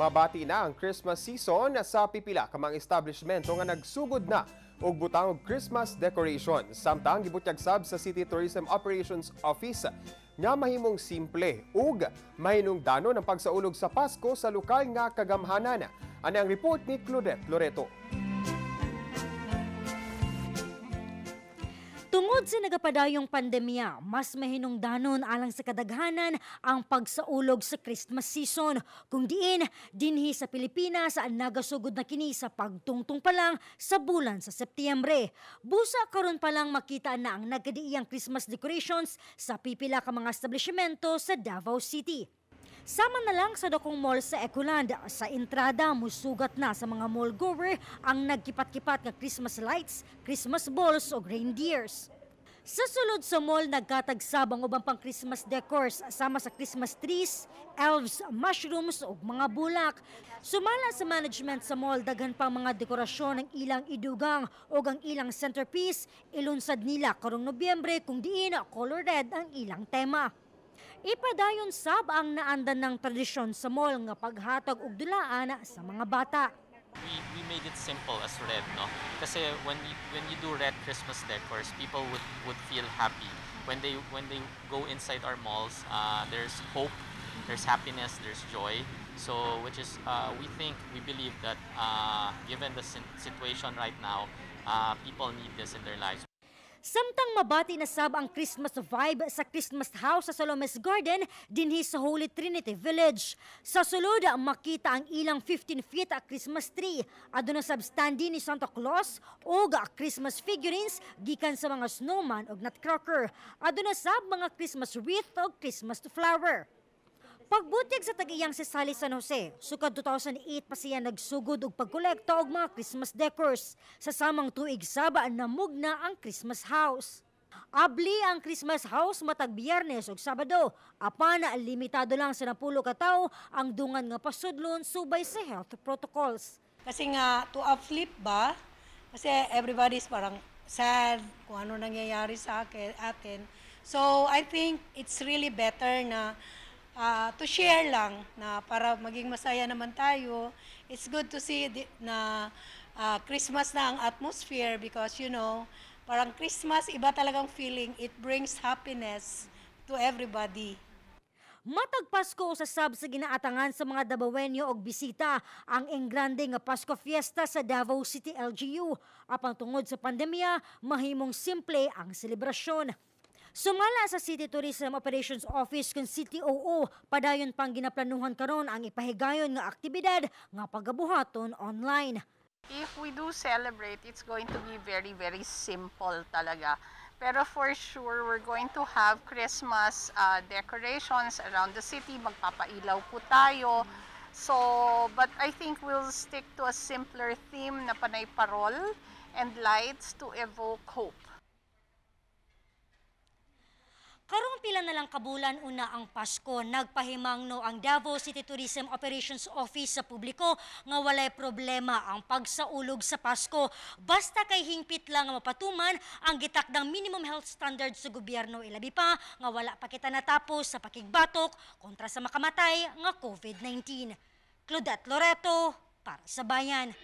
Mabati na ang Christmas season sa pipila ka mga establishmento nga nagsugod na og butang Christmas decoration. Samtang gibutyag sab sa City Tourism Operations Office nga mahimong simple ug mahinungdanon ang pagsaulog sa Pasko sa lokal nga kagamhanan. Ani ang report ni Claudette Loreto. Tungod sa nagapadayong pandemya, mas mahinungdanon alang sa kadaghanan ang pagsaulog sa Christmas season. Kung diin, dinhi sa Pilipinas ang nagasugod na kini sa pagtungtong pa lang sa bulan sa Setyembre. Busa karon pa lang makita na ang nagkadiiyang Christmas decorations sa pipila ka mga establishmento sa Davao City. Sama na lang sa dakong mall sa Ecoland, sa entrada musugat na sa mga mall goer ang nagkipat-kipat nga Christmas lights, Christmas balls o reindeers. Sa sulod sa mall, nagkatagsab ang ubang pang Christmas decors sama sa Christmas trees, elves, mushrooms o mga bulak. Sumala sa management sa mall, daghan pang mga dekorasyon ng ilang idugang o ang ilang centerpiece. Ilunsad nila karong Nobyembre kung diin color red ang ilang tema. Ipadayon sab ang naandan ng tradisyon sa mall nga paghatag og dulaan sa mga bata. we, simple as red, no? Kasi when you, when you do red Christmas decors, people would, would feel happy. When they when they go inside our malls, uh, there's hope, there's happiness, there's joy. So, which is uh, we think we believe that uh, given the situation right now, uh, people need this in their lives. Samtang mabati na sab ang Christmas vibe sa Christmas House sa Salomes Garden dinhi sa Holy Trinity Village. Sa sulod makita ang ilang 15 feet a Christmas tree. Aduna sab standi ni Santa Claus ug Christmas figurines gikan sa mga snowman ug nutcracker. Aduna sab mga Christmas wreath ug Christmas flower. Pagbutig sa tagiyang si Sally San Jose, sukad 2008 pa siya nagsugod og pagkolekta og mga Christmas decors. Sa samang tuig saba namugna ang Christmas house. Abli ang Christmas house matag biyernes ug Sabado. Apan limitado lang sa napulo ka tawo ang dungan nga pasudlon subay sa health protocols. Kasi nga, to uplift ba? Kasi everybody's parang sad kung ano nangyayari sa akin, atin. So, I think it's really better na ah, to share lang na para maging masaya naman tayo. It's good to see di- na ah, Christmas na ang atmosphere because, you know, parang Christmas, iba talagang feeling. It brings happiness to everybody. Matag Pasko sa sab sa ginaatangan sa mga Davaoenyo og bisita ang enggrande nga Pasko Fiesta sa Davao City LGU. Apang tungod sa pandemya, mahimong simple ang selebrasyon. Sumala sa City Tourism Operations Office kung CTOO, padayon pang ginaplanuhan karon ang ipahigayon nga aktibidad nga pagabuhaton online. If we do celebrate, it's going to be very, very simple talaga. Pero for sure, we're going to have Christmas uh, decorations around the city. Magpapailaw po tayo. So, but I think we'll stick to a simpler theme na panay parol and lights to evoke hope. Karong pila na lang kabulan una ang Pasko, nagpahimang no ang Davao City Tourism Operations Office sa publiko nga walay problema ang pagsaulog sa Pasko. Basta kay hingpit lang mapatuman ang gitakdang minimum health standards sa gobyerno ilabi pa nga wala pa kita natapos sa pakigbatok kontra sa makamatay nga COVID-19. Claudette Loreto para sa bayan.